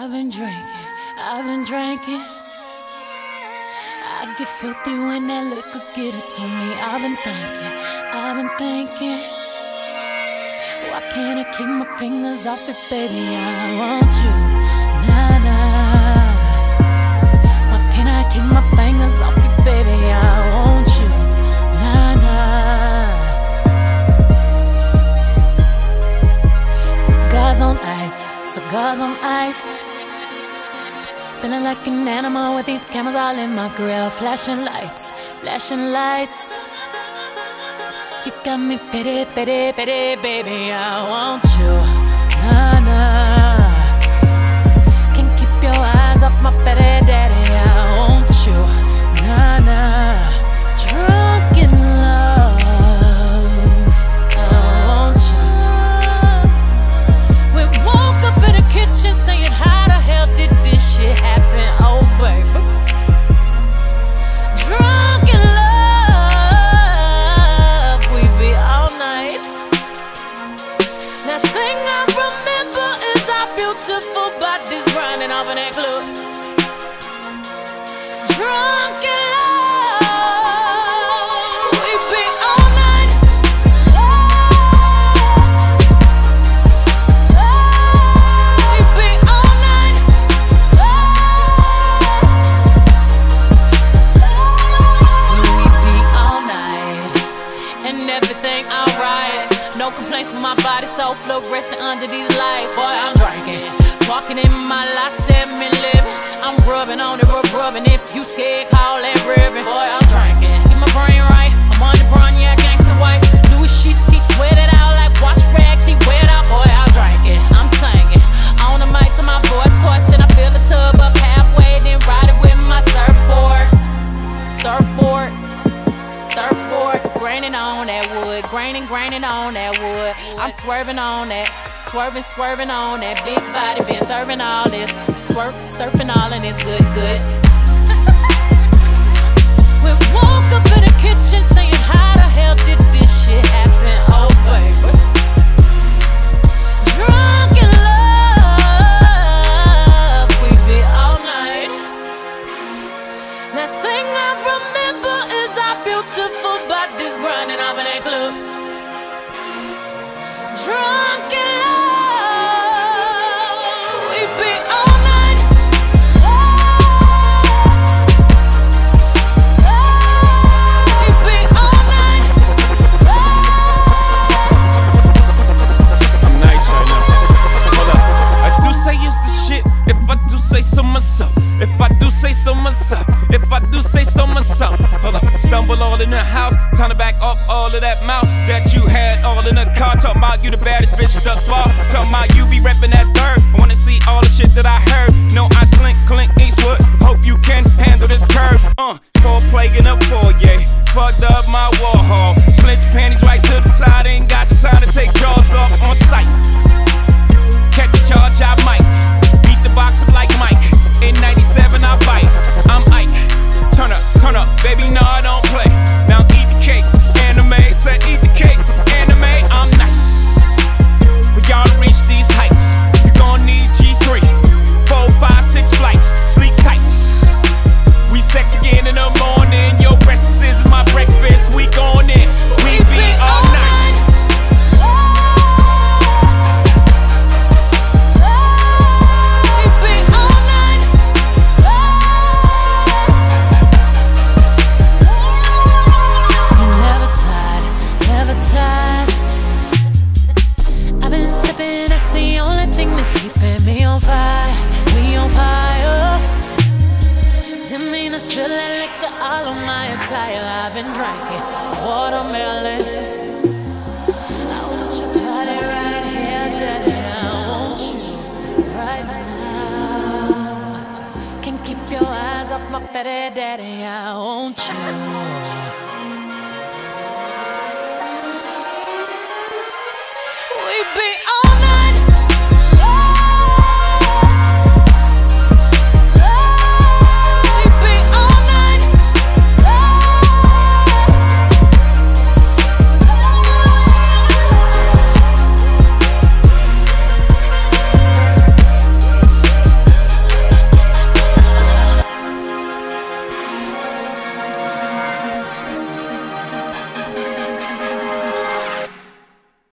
I've been drinking, I've been drinking. I get filthy when that liquor get it to me. I've been thinking, I've been thinking. Why can't I keep my fingers off it, baby? I want you, nah. Why can't I keep my fingers off baby? I want you. Cigars on ice, cigars on ice. Feeling like an animal with these cameras all in my grill. Flashing lights, flashing lights. You got me pity, pity, pity, baby. I want you, nah nah. Can't keep your eyes off my pity, everything alright. No complaints with my body, so fluorescent under these lights. Boy, I'm drinking, walking in my last seven living. I'm rubbing on it, rub rubbing. If you scared, call that ribbon. Boy, I'm drinking, keep my brain right. On that wood, graining, graining on that wood. I'm swerving on that, swerving, swerving on that big body. Been serving all this, swerve, surfing all and it's good, good. So myself. If I do say so myself. If I do say so myself. Hold up. Stumble all in the house. Time to back up all of that mouth that you had all in the car. Talking about you the baddest bitch thus far. Talking about you be reppin' that third. I wanna see all the shit that I heard. No, I slink, Clint Eastwood. Hope you can handle this curve. Uh, four plague in a foyer. Fucked up my Warhol. Slint your panties right to the side. Ain't got the time to take jaws off on sight. Catch a charge, I All of my attire, I've been drinking watermelon. I want right here, daddy. I want you right now. Can't keep your eyes off my daddy. I want you. be on.